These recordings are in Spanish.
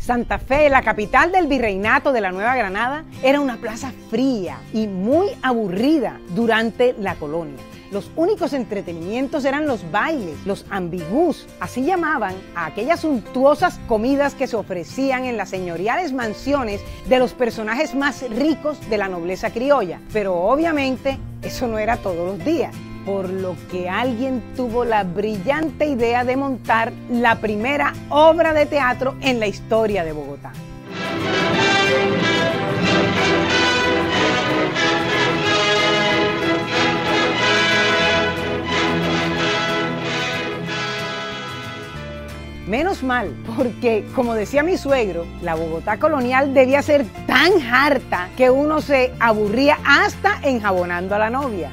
Santa Fe, la capital del virreinato de la Nueva Granada, era una plaza fría y muy aburrida durante la colonia. Los únicos entretenimientos eran los bailes, los ambigus, así llamaban a aquellas suntuosas comidas que se ofrecían en las señoriales mansiones de los personajes más ricos de la nobleza criolla. Pero obviamente eso no era todos los días por lo que alguien tuvo la brillante idea de montar la primera obra de teatro en la historia de Bogotá. Menos mal, porque como decía mi suegro, la Bogotá colonial debía ser tan harta que uno se aburría hasta enjabonando a la novia.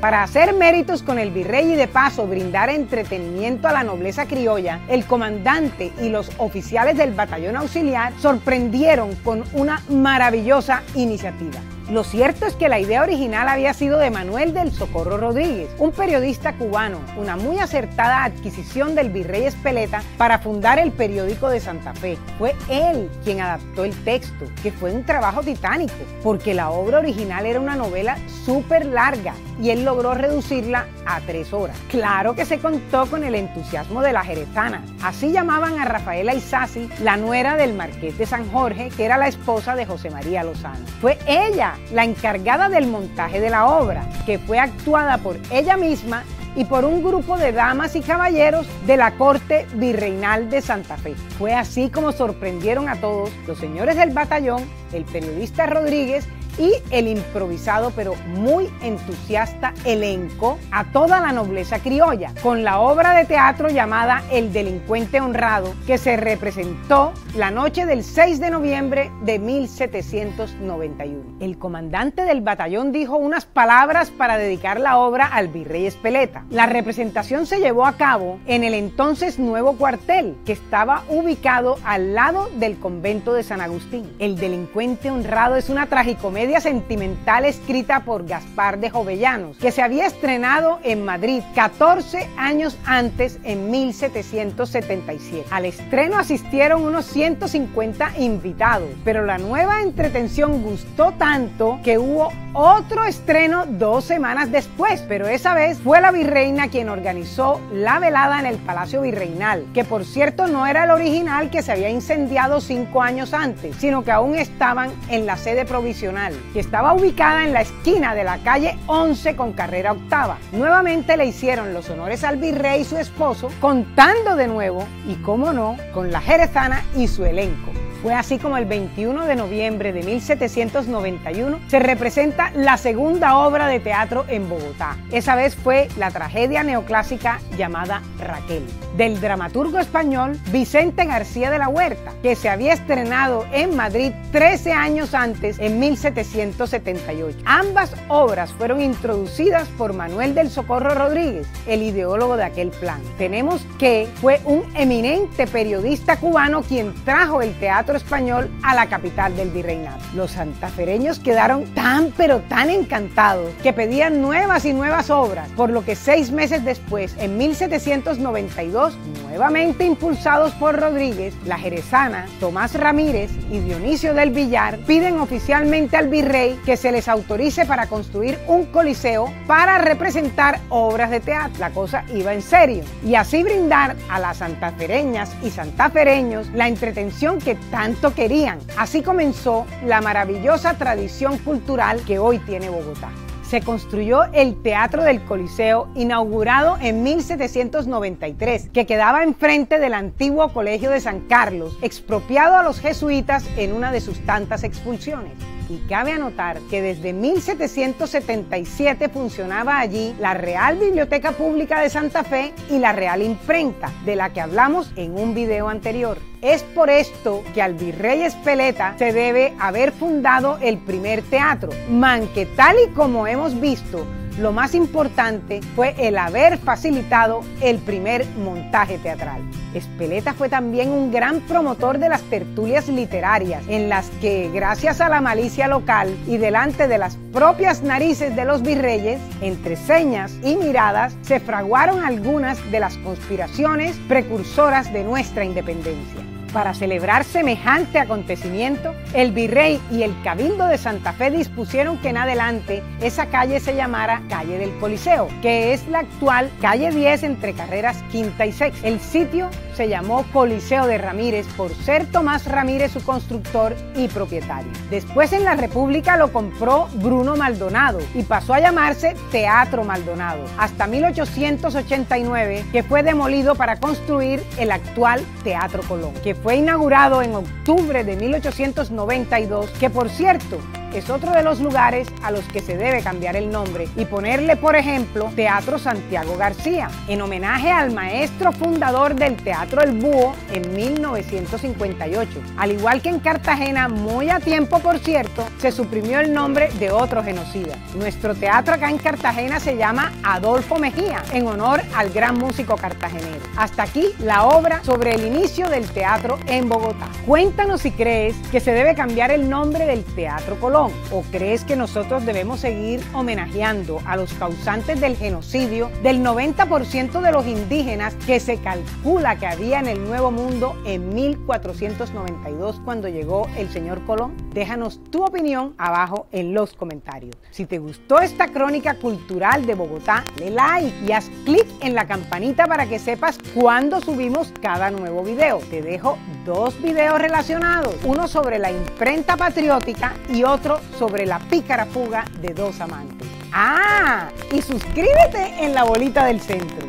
Para hacer méritos con el virrey y de paso brindar entretenimiento a la nobleza criolla, el comandante y los oficiales del batallón auxiliar sorprendieron con una maravillosa iniciativa. Lo cierto es que la idea original había sido de Manuel del Socorro Rodríguez, un periodista cubano, una muy acertada adquisición del virrey Espeleta para fundar el periódico de Santa Fe. Fue él quien adaptó el texto, que fue un trabajo titánico, porque la obra original era una novela súper larga y él logró reducirla a tres horas. Claro que se contó con el entusiasmo de la jerezana. Así llamaban a Rafaela Isasi, la nuera del marqués de San Jorge, que era la esposa de José María Lozano. Fue ella la encargada del montaje de la obra, que fue actuada por ella misma y por un grupo de damas y caballeros de la corte virreinal de Santa Fe. Fue así como sorprendieron a todos los señores del batallón, el periodista Rodríguez y el improvisado pero muy entusiasta elenco a toda la nobleza criolla, con la obra de teatro llamada El delincuente honrado, que se representó la noche del 6 de noviembre de 1791. El comandante del batallón dijo unas palabras para dedicar la obra al virrey Espeleta. La representación se llevó a cabo en el entonces nuevo cuartel, que estaba ubicado al lado del convento de San Agustín. El delincuente honrado es una tragicomedia sentimental escrita por Gaspar de Jovellanos, que se había estrenado en Madrid 14 años antes, en 1777. Al estreno asistieron unos 150 invitados, pero la nueva entretención gustó tanto que hubo otro estreno dos semanas después, pero esa vez fue la virreina quien organizó la velada en el Palacio Virreinal, que por cierto no era el original que se había incendiado cinco años antes, sino que aún estaban en la sede provisional que estaba ubicada en la esquina de la calle 11 con carrera octava. Nuevamente le hicieron los honores al virrey y su esposo, contando de nuevo, y cómo no, con la jerezana y su elenco. Fue así como el 21 de noviembre de 1791 se representa la segunda obra de teatro en Bogotá. Esa vez fue la tragedia neoclásica llamada Raquel, del dramaturgo español Vicente García de la Huerta, que se había estrenado en Madrid 13 años antes, en 1778. Ambas obras fueron introducidas por Manuel del Socorro Rodríguez, el ideólogo de aquel plan. Tenemos que fue un eminente periodista cubano quien trajo el teatro español a la capital del virreinato. Los santafereños quedaron tan pero tan encantados que pedían nuevas y nuevas obras, por lo que seis meses después, en 1792, nuevamente impulsados por Rodríguez, la jerezana, Tomás Ramírez y Dionisio del Villar piden oficialmente al virrey que se les autorice para construir un coliseo para representar obras de teatro. La cosa iba en serio y así brindar a las santafereñas y santafereños la entretención que tan tanto querían. Así comenzó la maravillosa tradición cultural que hoy tiene Bogotá. Se construyó el Teatro del Coliseo, inaugurado en 1793, que quedaba enfrente del antiguo Colegio de San Carlos, expropiado a los jesuitas en una de sus tantas expulsiones. Y cabe anotar que desde 1777 funcionaba allí la Real Biblioteca Pública de Santa Fe y la Real Imprenta, de la que hablamos en un video anterior. Es por esto que al virrey Espeleta se debe haber fundado el primer teatro, man que tal y como hemos visto, lo más importante fue el haber facilitado el primer montaje teatral. Espeleta fue también un gran promotor de las tertulias literarias, en las que, gracias a la malicia local y delante de las propias narices de los virreyes, entre señas y miradas, se fraguaron algunas de las conspiraciones precursoras de nuestra independencia. Para celebrar semejante acontecimiento, el virrey y el cabildo de Santa Fe dispusieron que en adelante esa calle se llamara Calle del Coliseo, que es la actual calle 10 entre carreras quinta y sexta. El sitio se llamó Coliseo de Ramírez por ser Tomás Ramírez su constructor y propietario. Después en la República lo compró Bruno Maldonado y pasó a llamarse Teatro Maldonado hasta 1889 que fue demolido para construir el actual Teatro Colón, que fue inaugurado en octubre de 1892, que por cierto es otro de los lugares a los que se debe cambiar el nombre y ponerle, por ejemplo, Teatro Santiago García, en homenaje al maestro fundador del Teatro El Búho en 1958. Al igual que en Cartagena, muy a tiempo, por cierto, se suprimió el nombre de otro genocida. Nuestro teatro acá en Cartagena se llama Adolfo Mejía, en honor al gran músico cartagenero. Hasta aquí la obra sobre el inicio del teatro en Bogotá. Cuéntanos si crees que se debe cambiar el nombre del Teatro Colón ¿O crees que nosotros debemos seguir homenajeando a los causantes del genocidio del 90% de los indígenas que se calcula que había en el Nuevo Mundo en 1492 cuando llegó el señor Colón? Déjanos tu opinión abajo en los comentarios. Si te gustó esta crónica cultural de Bogotá, le like y haz clic en la campanita para que sepas cuándo subimos cada nuevo video. Te dejo dos videos relacionados, uno sobre la imprenta patriótica y otro sobre la pícara fuga de dos amantes. Ah, y suscríbete en la bolita del centro.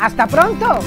¡Hasta pronto!